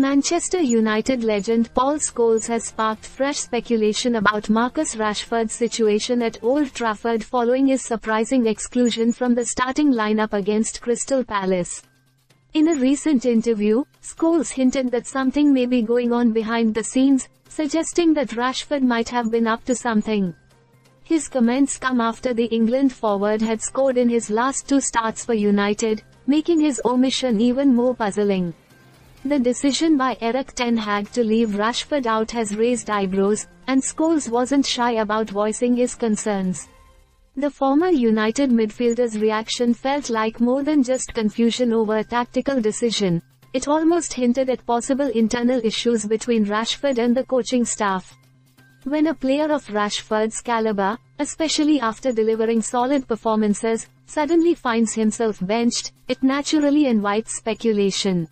Manchester United legend Paul Scholes has sparked fresh speculation about Marcus Rashford's situation at Old Trafford following his surprising exclusion from the starting lineup against Crystal Palace. In a recent interview, Scholes hinted that something may be going on behind the scenes, suggesting that Rashford might have been up to something. His comments come after the England forward had scored in his last two starts for United, making his omission even more puzzling. The decision by Erik Ten Hag to leave Rashford out has raised eyebrows, and Scholes wasn't shy about voicing his concerns. The former United midfielder's reaction felt like more than just confusion over a tactical decision. It almost hinted at possible internal issues between Rashford and the coaching staff. When a player of Rashford's caliber, especially after delivering solid performances, suddenly finds himself benched, it naturally invites speculation.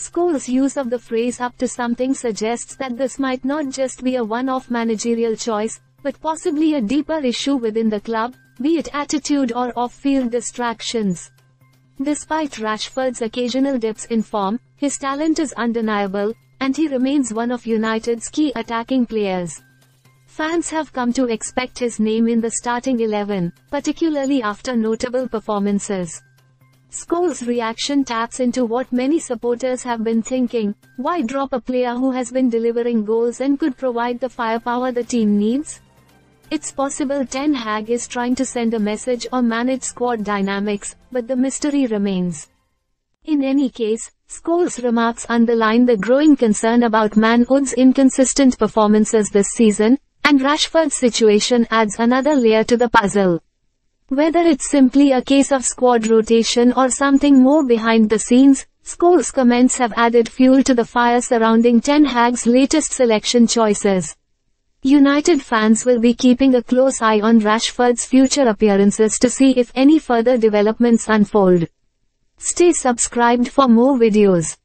Scholes' use of the phrase up to something suggests that this might not just be a one-off managerial choice, but possibly a deeper issue within the club, be it attitude or off-field distractions. Despite Rashford's occasional dips in form, his talent is undeniable, and he remains one of United's key attacking players. Fans have come to expect his name in the starting 11, particularly after notable performances. Scholes' reaction taps into what many supporters have been thinking, why drop a player who has been delivering goals and could provide the firepower the team needs? It's possible Ten Hag is trying to send a message or manage squad dynamics, but the mystery remains. In any case, Scholes' remarks underline the growing concern about Man U's inconsistent performances this season, and Rashford's situation adds another layer to the puzzle. Whether it's simply a case of squad rotation or something more behind the scenes, Scholes' comments have added fuel to the fire surrounding Ten Hag's latest selection choices. United fans will be keeping a close eye on Rashford's future appearances to see if any further developments unfold. Stay subscribed for more videos.